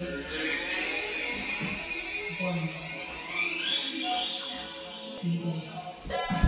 One. Two.